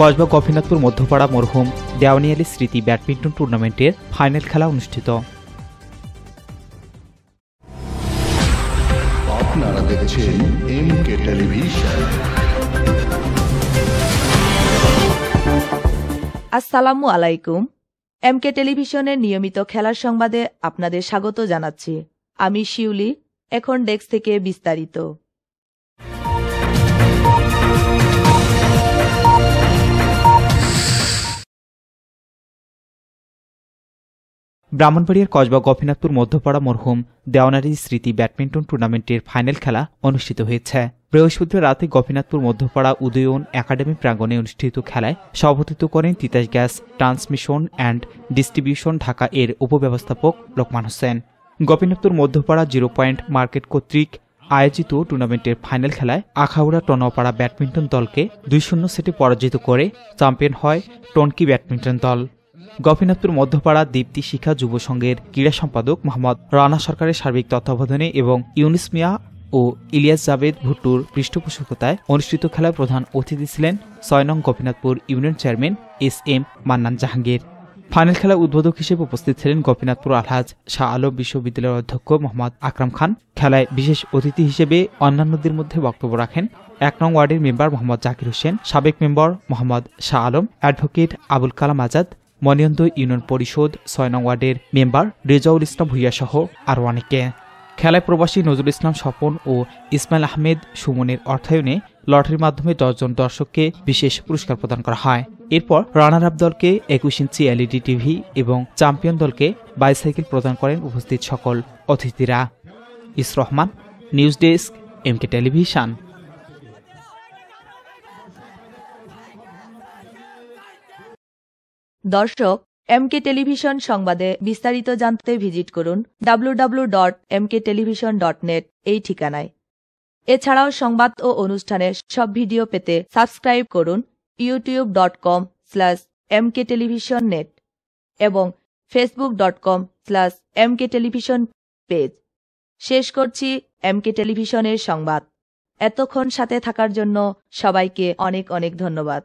কসবা গোপীনাথপুর মধ্যপাড়া মরহুম দেওয়ানিয়ালি স্মৃতি ব্যাডমিন্টন টুর্নামেন্টের ফাইনাল খেলা অনুষ্ঠিত। আপনারা দেখছেন এম কে টেলিভিশন। আসসালামু আলাইকুম। এমকে টেলিভিশনের নিয়মিত খেলার সংবাদে আপনাদের স্বাগত জানাচ্ছি। আমি শিউলি এখন ডেস্ক থেকে বিস্তারিত। ব্রাহ্মণবাড়িয়ার কসবা গোপীনাথপুর মধ্যপাড়া মরহুম দেওয়ানারি স্মৃতি ব্যাডমিন্টন টুর্নামেন্টের ফাইনাল খেলা অনুষ্ঠিত হয়েছে। বৃহস্পতিবার রাতে গোপীনাথপুর মধ্যপাড়া উদয়ন একাডেমি প্রাঙ্গণে অনুষ্ঠিত খেলায় সভাপতিত্ব করেন Titas gas, transmission and distribution Dhaka এর উপব্যবস্থাপক Lokman Hossain. Gopinathpur Madhyapara zero point market কর্তৃক আয়োজিত টুর্নামেন্টের ফাইনাল খেলায় আখাউড়া টনপাড়া ব্যাডমিন্টন দলকে দুই শূন্য সেটে পরাজিত করে চ্যাম্পিয়ন হয় টনকি ব্যাডমিন্টন দল। গোপীনাথপুর মধ্যপাড়া দীপ্তি শিক্ষা যুব সংঘের ক্রীড়া সম্পাদক মোহাম্মদ রানা সরকারের সার্বিক তত্ত্বাবধানে এবং ইউনিস মিয়া ও ইলিয়াস জাভেদ ভুট্টুর পৃষ্ঠপোষকতায় অনুষ্ঠিত খেলায় প্রধান অতিথি ছিলেন ছয় নং Gopinathpur union chairman S M Mannan Jahangir. Final খেলায় উদ্বোধক হিসেবে উপস্থিত ছিলেন গোপীনাথপুর আলহাজ শাহ আলম বিশ্ববিদ্যালয়ের অধ্যক্ষ মোহাম্মদ আকরাম খান। খেলায় বিশেষ অতিথি হিসেবে অন্যান্যদের মধ্যে বক্তব্য রাখেন এক নং ওয়ার্ডের মেম্বার মোহাম্মদ জাকির হোসেন, সাবেক member Mohammad Shah Alam, advocate Abul Kalam Azad Moniand union Parishad ছয় নং ওয়ার্ডের মেম্বার রেজাউল ইসলাম ভুইয়া সহ আরও অনেকে। খেলায় প্রবাসী নজরুল ইসলাম স্বপন ও ইসমাইল আহমেদ সুমনের অর্থায়নে লটারির মাধ্যমে দশজন দর্শককে বিশেষ পুরস্কার প্রদান করা হয়। এরপর রানার আপ দলকে একুশ ইঞ্চি এলইডি টিভি এবং চ্যাম্পিয়ন দলকে বাইসাইকেল প্রদান করেন উপস্থিত সকল অতিথিরা। ইস Rahman, news desk, MK television. দর্শক এমকে টেলিভিশন সংবাদে বিস্তারিত জানতে ভিজিট করুন W dot MK television dot net এই ঠিকানায়। এছাড়াও সংবাদ ও অনুষ্ঠানের সব ভিডিও পেতে সাবস্ক্রাইব করুন YouTube dot com slash MK television net এবং Facebook dot com slash MK television page শেষ করছি এমকে টেলিভিশনের সংবাদ। এতক্ষণ সাথে থাকার জন্য সবাইকে অনেক অনেক ধন্যবাদ।